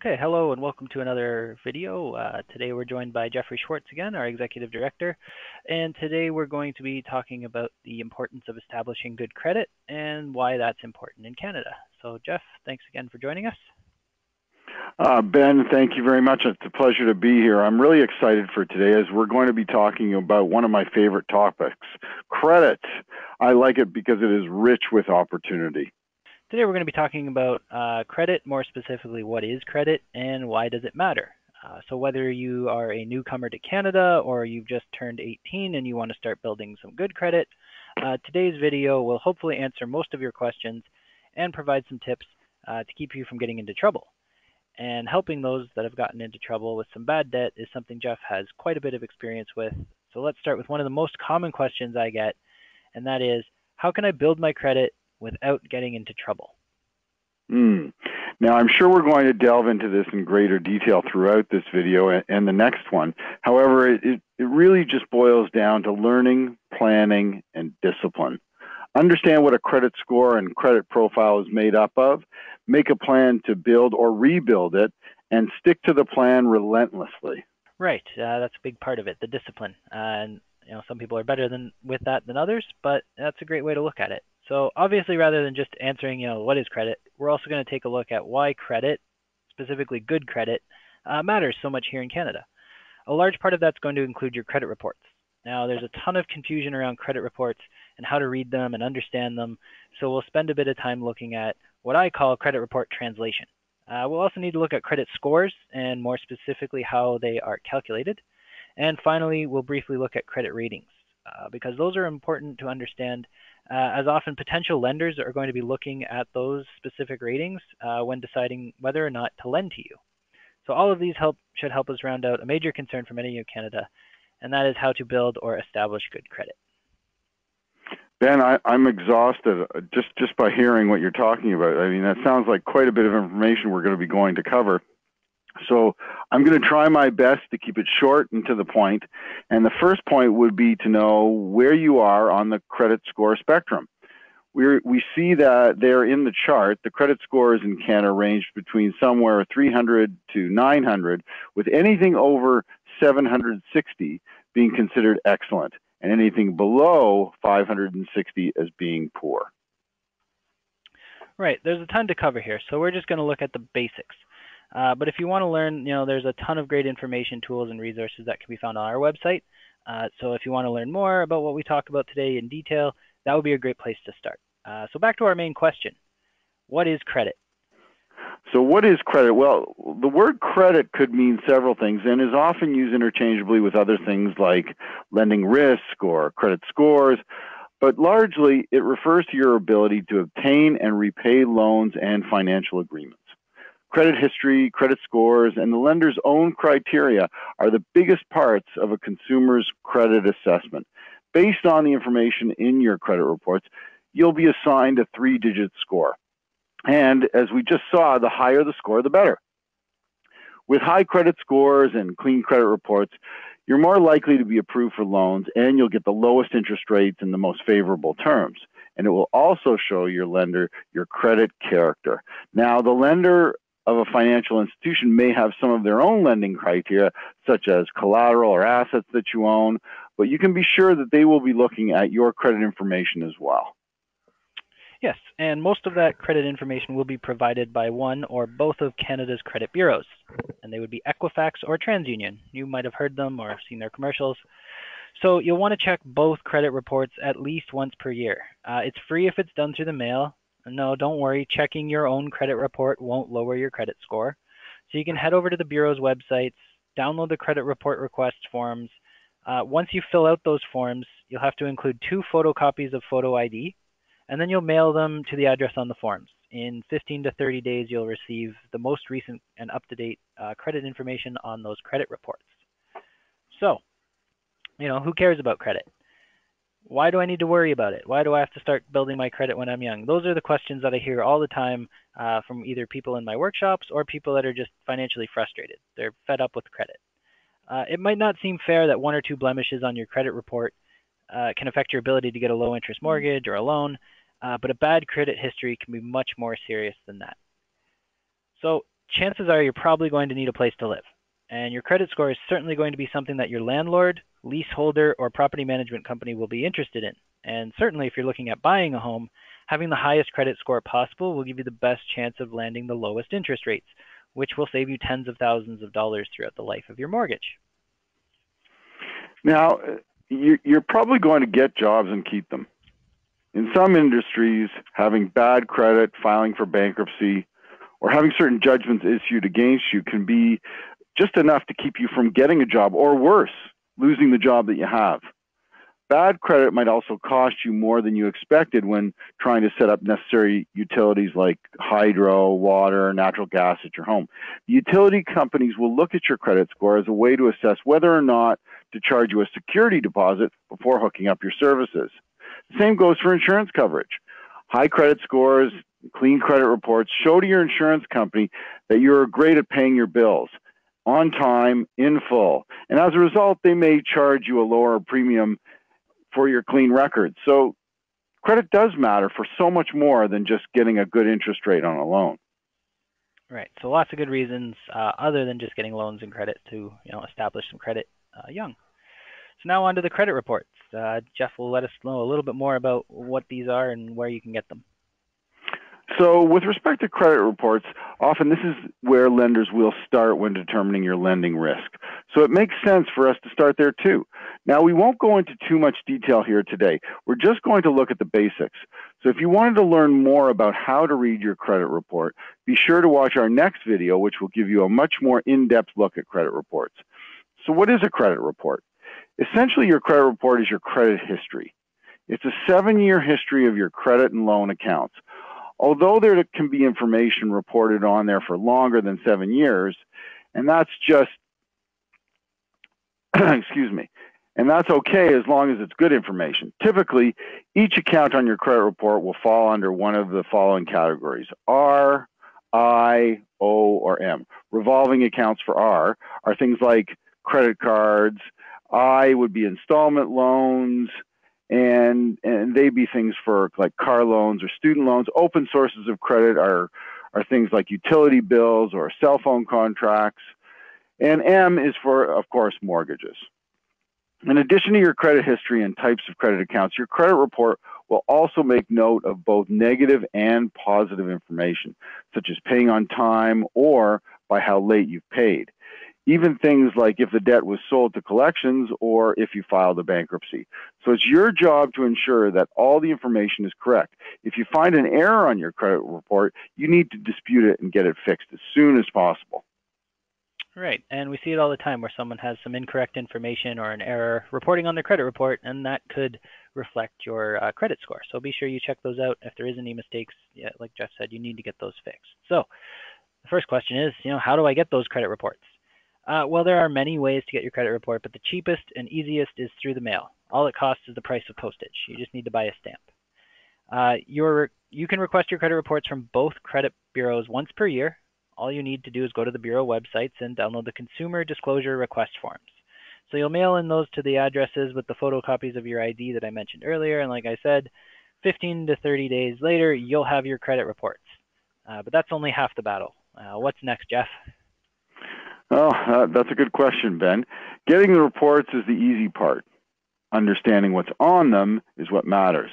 Okay, hello and welcome to another video. Uh, today we're joined by Jeffrey Schwartz again, our Executive Director, and today we're going to be talking about the importance of establishing good credit and why that's important in Canada. So Jeff, thanks again for joining us. Uh, ben, thank you very much. It's a pleasure to be here. I'm really excited for today as we're going to be talking about one of my favorite topics, credit. I like it because it is rich with opportunity. Today we're going to be talking about uh, credit, more specifically what is credit and why does it matter. Uh, so whether you are a newcomer to Canada or you've just turned 18 and you want to start building some good credit, uh, today's video will hopefully answer most of your questions and provide some tips uh, to keep you from getting into trouble. And helping those that have gotten into trouble with some bad debt is something Jeff has quite a bit of experience with. So let's start with one of the most common questions I get, and that is, how can I build my credit without getting into trouble. Mm. Now, I'm sure we're going to delve into this in greater detail throughout this video and, and the next one. However, it, it, it really just boils down to learning, planning, and discipline. Understand what a credit score and credit profile is made up of, make a plan to build or rebuild it, and stick to the plan relentlessly. Right, uh, that's a big part of it, the discipline. Uh, and you know, some people are better than with that than others, but that's a great way to look at it. So obviously, rather than just answering, you know, what is credit, we're also going to take a look at why credit, specifically good credit, uh, matters so much here in Canada. A large part of that's going to include your credit reports. Now, there's a ton of confusion around credit reports and how to read them and understand them, so we'll spend a bit of time looking at what I call credit report translation. Uh, we'll also need to look at credit scores and more specifically how they are calculated. And finally, we'll briefly look at credit ratings uh, because those are important to understand uh, as often potential lenders are going to be looking at those specific ratings uh, when deciding whether or not to lend to you. So all of these help should help us round out a major concern for many of Canada, and that is how to build or establish good credit. Ben, I, am exhausted uh, just just by hearing what you're talking about. I mean, that sounds like quite a bit of information we're going to be going to cover. So I'm going to try my best to keep it short and to the point. And the first point would be to know where you are on the credit score spectrum. we we see that there in the chart, the credit scores in Canada range between somewhere 300 to 900, with anything over 760 being considered excellent, and anything below 560 as being poor. Right, there's a ton to cover here, so we're just going to look at the basics. Uh, but if you want to learn, you know, there's a ton of great information, tools, and resources that can be found on our website. Uh, so if you want to learn more about what we talk about today in detail, that would be a great place to start. Uh, so back to our main question. What is credit? So what is credit? Well, the word credit could mean several things and is often used interchangeably with other things like lending risk or credit scores, but largely it refers to your ability to obtain and repay loans and financial agreements. Credit history, credit scores, and the lender's own criteria are the biggest parts of a consumer's credit assessment. Based on the information in your credit reports, you'll be assigned a three digit score. And as we just saw, the higher the score, the better. With high credit scores and clean credit reports, you're more likely to be approved for loans and you'll get the lowest interest rates and the most favorable terms. And it will also show your lender your credit character. Now, the lender of a financial institution may have some of their own lending criteria, such as collateral or assets that you own, but you can be sure that they will be looking at your credit information as well. Yes, and most of that credit information will be provided by one or both of Canada's credit bureaus, and they would be Equifax or TransUnion. You might have heard them or seen their commercials. So you'll want to check both credit reports at least once per year. Uh, it's free if it's done through the mail, no, don't worry. Checking your own credit report won't lower your credit score. So you can head over to the Bureau's websites, download the credit report request forms. Uh, once you fill out those forms, you'll have to include two photocopies of photo ID, and then you'll mail them to the address on the forms. In 15 to 30 days, you'll receive the most recent and up-to-date uh, credit information on those credit reports. So, you know, who cares about credit? Why do I need to worry about it? Why do I have to start building my credit when I'm young? Those are the questions that I hear all the time uh, from either people in my workshops or people that are just financially frustrated. They're fed up with credit. Uh, it might not seem fair that one or two blemishes on your credit report uh, can affect your ability to get a low interest mortgage or a loan, uh, but a bad credit history can be much more serious than that. So chances are you're probably going to need a place to live. And your credit score is certainly going to be something that your landlord, leaseholder, or property management company will be interested in. And certainly, if you're looking at buying a home, having the highest credit score possible will give you the best chance of landing the lowest interest rates, which will save you tens of thousands of dollars throughout the life of your mortgage. Now, you're probably going to get jobs and keep them. In some industries, having bad credit, filing for bankruptcy, or having certain judgments issued against you can be just enough to keep you from getting a job, or worse, losing the job that you have. Bad credit might also cost you more than you expected when trying to set up necessary utilities like hydro, water, natural gas at your home. Utility companies will look at your credit score as a way to assess whether or not to charge you a security deposit before hooking up your services. Same goes for insurance coverage. High credit scores, clean credit reports show to your insurance company that you're great at paying your bills on time, in full. And as a result, they may charge you a lower premium for your clean record. So credit does matter for so much more than just getting a good interest rate on a loan. Right. So lots of good reasons uh, other than just getting loans and credit to you know establish some credit uh, young. So now on to the credit reports. Uh, Jeff will let us know a little bit more about what these are and where you can get them. So, with respect to credit reports, often this is where lenders will start when determining your lending risk. So, it makes sense for us to start there too. Now, we won't go into too much detail here today. We're just going to look at the basics. So, if you wanted to learn more about how to read your credit report, be sure to watch our next video, which will give you a much more in depth look at credit reports. So, what is a credit report? Essentially, your credit report is your credit history. It's a seven year history of your credit and loan accounts. Although there can be information reported on there for longer than seven years, and that's just, excuse me, and that's okay as long as it's good information. Typically, each account on your credit report will fall under one of the following categories R, I, O, or M. Revolving accounts for R are things like credit cards, I would be installment loans, and and they be things for like car loans or student loans. Open sources of credit are are things like utility bills or cell phone contracts, and M is for of course mortgages. In addition to your credit history and types of credit accounts, your credit report will also make note of both negative and positive information, such as paying on time or by how late you've paid even things like if the debt was sold to collections or if you filed a bankruptcy. So it's your job to ensure that all the information is correct. If you find an error on your credit report, you need to dispute it and get it fixed as soon as possible. Right, and we see it all the time where someone has some incorrect information or an error reporting on their credit report, and that could reflect your uh, credit score. So be sure you check those out. If there is any mistakes, yeah, like Jeff said, you need to get those fixed. So the first question is, you know, how do I get those credit reports? Uh, well, there are many ways to get your credit report, but the cheapest and easiest is through the mail. All it costs is the price of postage. You just need to buy a stamp. Uh, your, you can request your credit reports from both credit bureaus once per year. All you need to do is go to the bureau websites and download the Consumer Disclosure Request Forms. So you'll mail in those to the addresses with the photocopies of your ID that I mentioned earlier. And like I said, 15 to 30 days later, you'll have your credit reports. Uh, but that's only half the battle. Uh, what's next, Jeff? Oh, uh, that's a good question, Ben. Getting the reports is the easy part. Understanding what's on them is what matters.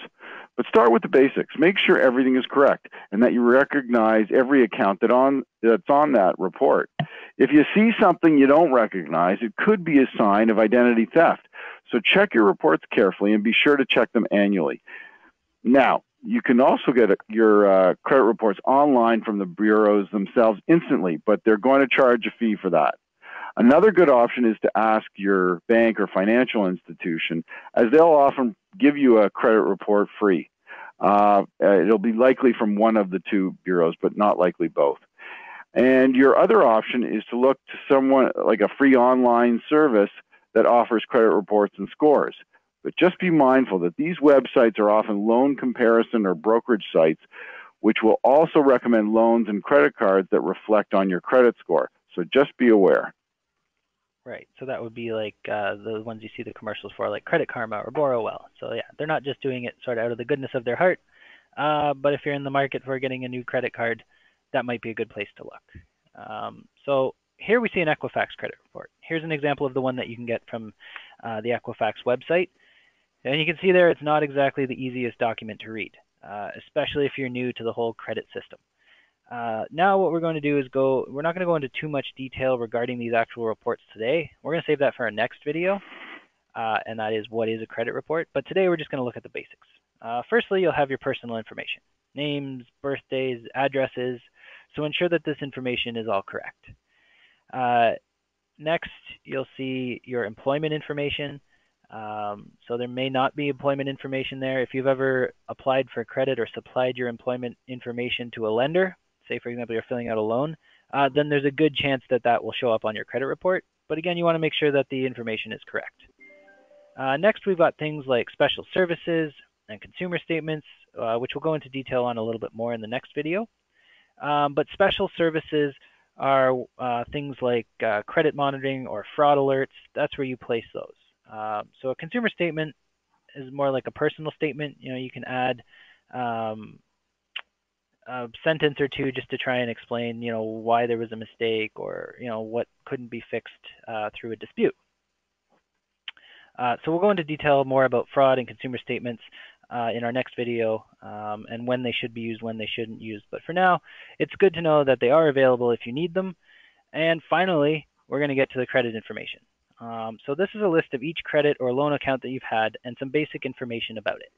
But start with the basics. Make sure everything is correct and that you recognize every account that on, that's on that report. If you see something you don't recognize, it could be a sign of identity theft. So check your reports carefully and be sure to check them annually. Now, you can also get your uh, credit reports online from the bureaus themselves instantly, but they're going to charge a fee for that. Another good option is to ask your bank or financial institution, as they'll often give you a credit report free. Uh, it'll be likely from one of the two bureaus, but not likely both. And your other option is to look to someone like a free online service that offers credit reports and scores. But just be mindful that these websites are often loan comparison or brokerage sites, which will also recommend loans and credit cards that reflect on your credit score. So just be aware. Right. So that would be like uh, the ones you see the commercials for, like Credit Karma or Borrowell. So yeah, they're not just doing it sort of out of the goodness of their heart. Uh, but if you're in the market for getting a new credit card, that might be a good place to look. Um, so here we see an Equifax credit report. Here's an example of the one that you can get from uh, the Equifax website. And you can see there it's not exactly the easiest document to read, uh, especially if you're new to the whole credit system. Uh, now what we're going to do is go, we're not going to go into too much detail regarding these actual reports today. We're going to save that for our next video, uh, and that is what is a credit report. But today we're just going to look at the basics. Uh, firstly, you'll have your personal information, names, birthdays, addresses, so ensure that this information is all correct. Uh, next, you'll see your employment information. Um, so there may not be employment information there. If you've ever applied for credit or supplied your employment information to a lender, say for example you're filling out a loan, uh, then there's a good chance that that will show up on your credit report. But again, you want to make sure that the information is correct. Uh, next, we've got things like special services and consumer statements, uh, which we'll go into detail on a little bit more in the next video. Um, but special services are uh, things like uh, credit monitoring or fraud alerts. That's where you place those. Uh, so a consumer statement is more like a personal statement. You know, you can add um, a sentence or two just to try and explain, you know, why there was a mistake or, you know, what couldn't be fixed uh, through a dispute. Uh, so we'll go into detail more about fraud and consumer statements uh, in our next video um, and when they should be used, when they shouldn't use. But for now, it's good to know that they are available if you need them. And finally, we're going to get to the credit information. Um, so this is a list of each credit or loan account that you've had and some basic information about it.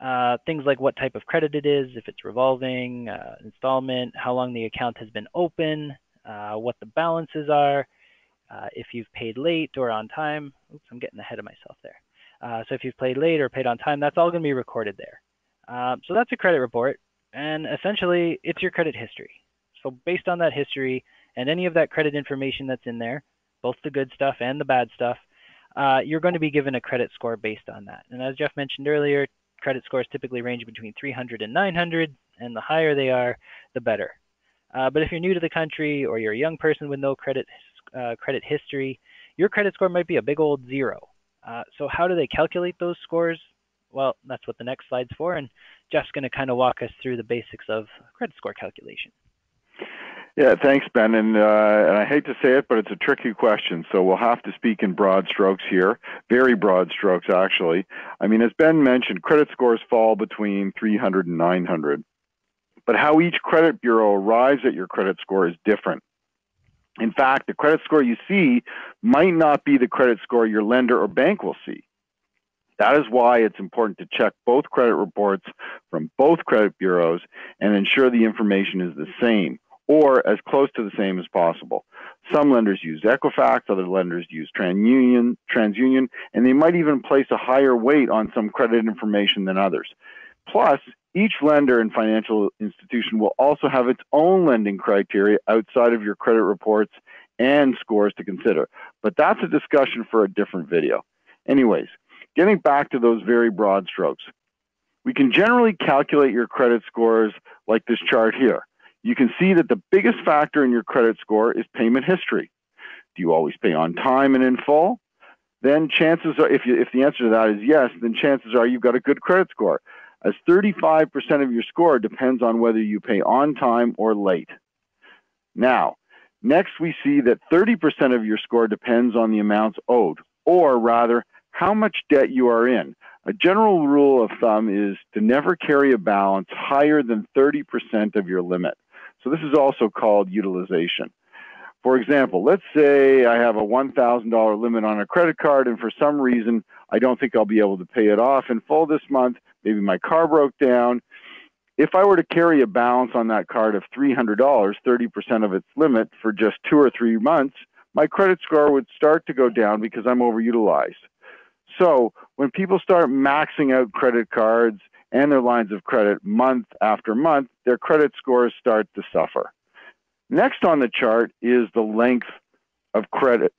Uh, things like what type of credit it is, if it's revolving, uh, installment, how long the account has been open, uh, what the balances are, uh, if you've paid late or on time. Oops, I'm getting ahead of myself there. Uh, so if you've paid late or paid on time, that's all going to be recorded there. Um, so that's a credit report, and essentially it's your credit history. So based on that history and any of that credit information that's in there, both the good stuff and the bad stuff, uh, you're going to be given a credit score based on that. And as Jeff mentioned earlier, credit scores typically range between 300 and 900, and the higher they are, the better. Uh, but if you're new to the country or you're a young person with no credit uh, credit history, your credit score might be a big old zero. Uh, so how do they calculate those scores? Well, that's what the next slide's for, and Jeff's going to kind of walk us through the basics of credit score calculation. Yeah, thanks, Ben. And, uh, and I hate to say it, but it's a tricky question. So we'll have to speak in broad strokes here, very broad strokes, actually. I mean, as Ben mentioned, credit scores fall between 300 and 900. But how each credit bureau arrives at your credit score is different. In fact, the credit score you see might not be the credit score your lender or bank will see. That is why it's important to check both credit reports from both credit bureaus and ensure the information is the same or as close to the same as possible. Some lenders use Equifax, other lenders use TransUnion, TransUnion, and they might even place a higher weight on some credit information than others. Plus, each lender and financial institution will also have its own lending criteria outside of your credit reports and scores to consider. But that's a discussion for a different video. Anyways, getting back to those very broad strokes, we can generally calculate your credit scores like this chart here. You can see that the biggest factor in your credit score is payment history. Do you always pay on time and in full? Then chances are, if, you, if the answer to that is yes, then chances are you've got a good credit score as 35% of your score depends on whether you pay on time or late. Now, next we see that 30% of your score depends on the amounts owed, or rather, how much debt you are in. A general rule of thumb is to never carry a balance higher than 30% of your limit. So this is also called utilization. For example, let's say I have a $1,000 limit on a credit card and for some reason I don't think I'll be able to pay it off in full this month maybe my car broke down. If I were to carry a balance on that card of $300, 30% of its limit for just two or three months, my credit score would start to go down because I'm overutilized. So when people start maxing out credit cards and their lines of credit month after month, their credit scores start to suffer. Next on the chart is the length of credit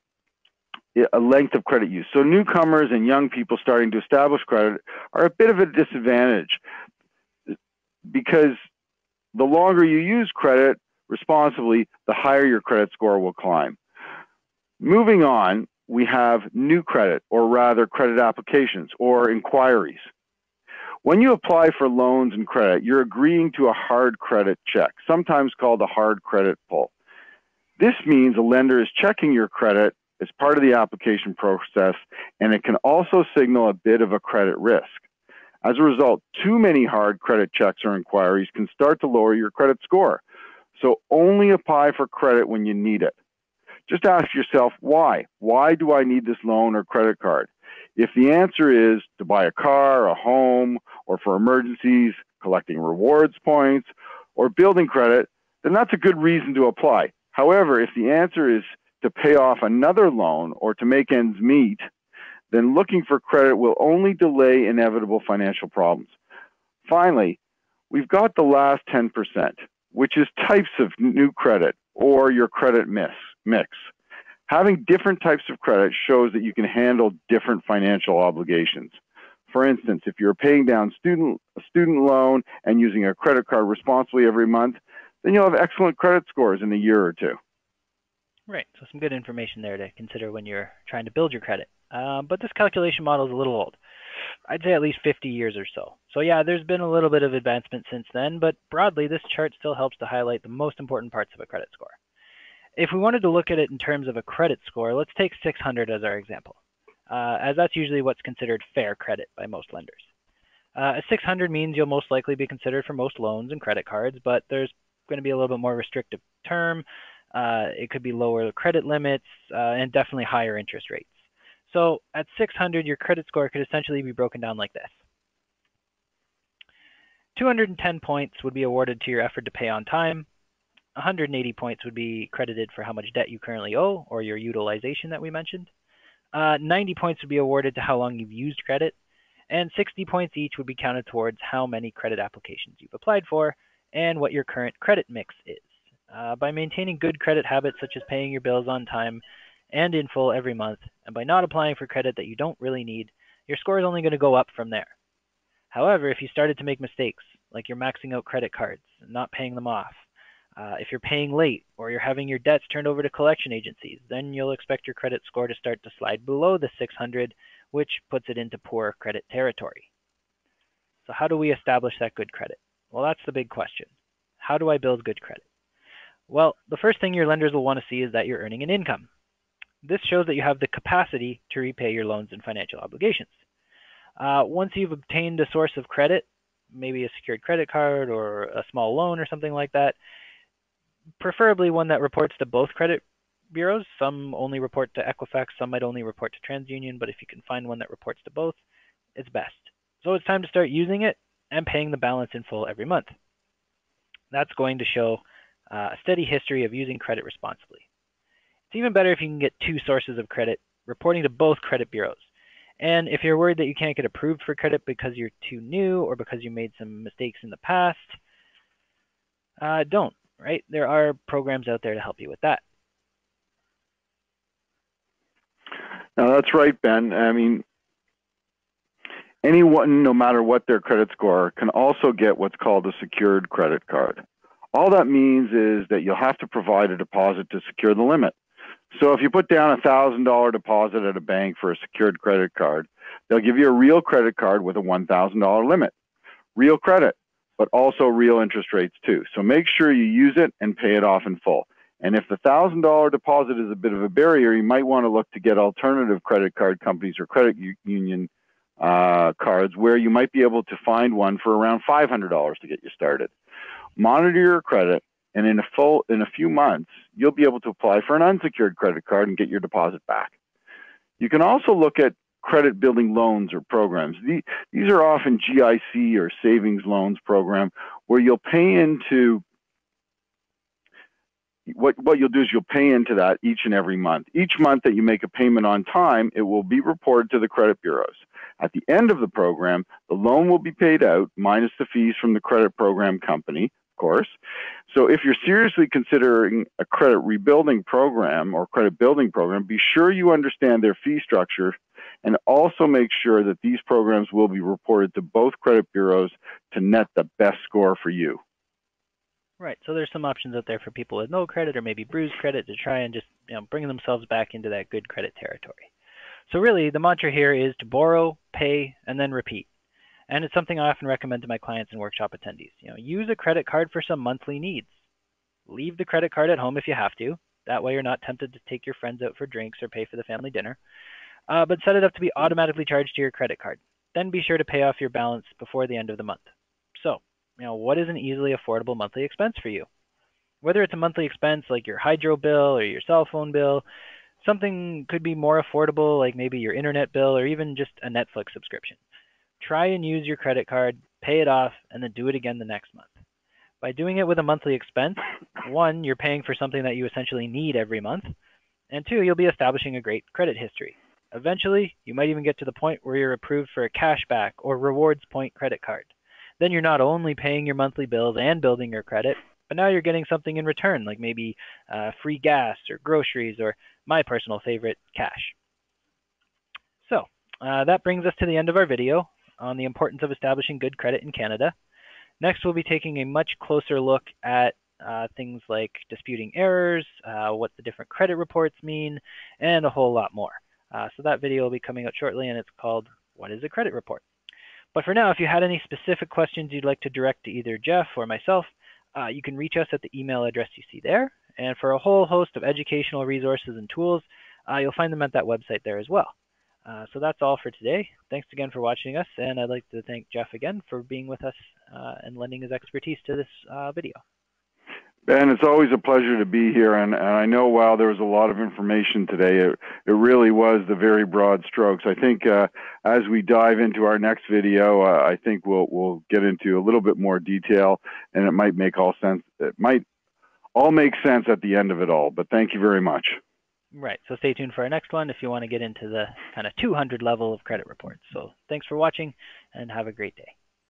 a length of credit use. So newcomers and young people starting to establish credit are a bit of a disadvantage because the longer you use credit responsibly, the higher your credit score will climb. Moving on, we have new credit, or rather credit applications or inquiries. When you apply for loans and credit, you're agreeing to a hard credit check, sometimes called a hard credit pull. This means a lender is checking your credit as part of the application process, and it can also signal a bit of a credit risk. As a result, too many hard credit checks or inquiries can start to lower your credit score. So only apply for credit when you need it. Just ask yourself why? Why do I need this loan or credit card? If the answer is to buy a car, a home, or for emergencies, collecting rewards points, or building credit, then that's a good reason to apply. However, if the answer is to pay off another loan or to make ends meet, then looking for credit will only delay inevitable financial problems. Finally, we've got the last 10%, which is types of new credit or your credit mix. Having different types of credit shows that you can handle different financial obligations. For instance, if you're paying down student, a student loan and using a credit card responsibly every month, then you'll have excellent credit scores in a year or two. Right, so some good information there to consider when you're trying to build your credit. Um, but this calculation model is a little old. I'd say at least 50 years or so. So yeah, there's been a little bit of advancement since then, but broadly, this chart still helps to highlight the most important parts of a credit score. If we wanted to look at it in terms of a credit score, let's take 600 as our example, uh, as that's usually what's considered fair credit by most lenders. Uh, a 600 means you'll most likely be considered for most loans and credit cards, but there's going to be a little bit more restrictive term. Uh, it could be lower credit limits uh, and definitely higher interest rates. So at 600, your credit score could essentially be broken down like this. 210 points would be awarded to your effort to pay on time. 180 points would be credited for how much debt you currently owe or your utilization that we mentioned. Uh, 90 points would be awarded to how long you've used credit. And 60 points each would be counted towards how many credit applications you've applied for and what your current credit mix is. Uh, by maintaining good credit habits such as paying your bills on time and in full every month, and by not applying for credit that you don't really need, your score is only going to go up from there. However, if you started to make mistakes, like you're maxing out credit cards and not paying them off, uh, if you're paying late or you're having your debts turned over to collection agencies, then you'll expect your credit score to start to slide below the 600, which puts it into poor credit territory. So how do we establish that good credit? Well, that's the big question. How do I build good credit? Well, the first thing your lenders will want to see is that you're earning an income. This shows that you have the capacity to repay your loans and financial obligations. Uh, once you've obtained a source of credit, maybe a secured credit card or a small loan or something like that, preferably one that reports to both credit bureaus. Some only report to Equifax, some might only report to TransUnion, but if you can find one that reports to both, it's best. So it's time to start using it and paying the balance in full every month. That's going to show uh, a steady history of using credit responsibly. It's even better if you can get two sources of credit reporting to both credit bureaus. And if you're worried that you can't get approved for credit because you're too new or because you made some mistakes in the past, uh, don't, right? There are programs out there to help you with that. No, that's right, Ben. I mean, anyone, no matter what their credit score, can also get what's called a secured credit card. All that means is that you'll have to provide a deposit to secure the limit. So if you put down a thousand dollar deposit at a bank for a secured credit card, they'll give you a real credit card with a one thousand dollar limit. Real credit, but also real interest rates too. So make sure you use it and pay it off in full. And if the thousand dollar deposit is a bit of a barrier, you might want to look to get alternative credit card companies or credit union uh, cards where you might be able to find one for around $500 to get you started. Monitor your credit and in a full in a few months you'll be able to apply for an unsecured credit card and get your deposit back you can also look at credit building loans or programs these are often GIC or savings loans program where you'll pay into what, what you'll do is you'll pay into that each and every month. Each month that you make a payment on time, it will be reported to the credit bureaus. At the end of the program, the loan will be paid out minus the fees from the credit program company of course. So if you're seriously considering a credit rebuilding program or credit building program, be sure you understand their fee structure and also make sure that these programs will be reported to both credit bureaus to net the best score for you. Right. So there's some options out there for people with no credit or maybe bruised credit to try and just you know, bring themselves back into that good credit territory. So really, the mantra here is to borrow, pay, and then repeat. And it's something I often recommend to my clients and workshop attendees. You know, use a credit card for some monthly needs. Leave the credit card at home if you have to. That way you're not tempted to take your friends out for drinks or pay for the family dinner. Uh, but set it up to be automatically charged to your credit card. Then be sure to pay off your balance before the end of the month. So, you know, what is an easily affordable monthly expense for you? Whether it's a monthly expense like your hydro bill or your cell phone bill, something could be more affordable like maybe your internet bill or even just a Netflix subscription. Try and use your credit card, pay it off, and then do it again the next month. By doing it with a monthly expense, one, you're paying for something that you essentially need every month, and two, you'll be establishing a great credit history. Eventually, you might even get to the point where you're approved for a cashback or rewards point credit card. Then you're not only paying your monthly bills and building your credit, but now you're getting something in return, like maybe uh, free gas or groceries or my personal favorite, cash. So uh, that brings us to the end of our video on the importance of establishing good credit in Canada. Next, we'll be taking a much closer look at uh, things like disputing errors, uh, what the different credit reports mean, and a whole lot more. Uh, so that video will be coming out shortly, and it's called What is a Credit Report? But for now, if you had any specific questions you'd like to direct to either Jeff or myself, uh, you can reach us at the email address you see there. And for a whole host of educational resources and tools, uh, you'll find them at that website there as well. Uh, so that's all for today. Thanks again for watching us, and I'd like to thank Jeff again for being with us uh, and lending his expertise to this uh, video. Ben, it's always a pleasure to be here, and, and I know while there was a lot of information today, it, it really was the very broad strokes. I think uh, as we dive into our next video, uh, I think we'll we'll get into a little bit more detail, and it might make all sense. It might all make sense at the end of it all. But thank you very much. Right. So stay tuned for our next one if you want to get into the kind of 200 level of credit reports. So thanks for watching, and have a great day.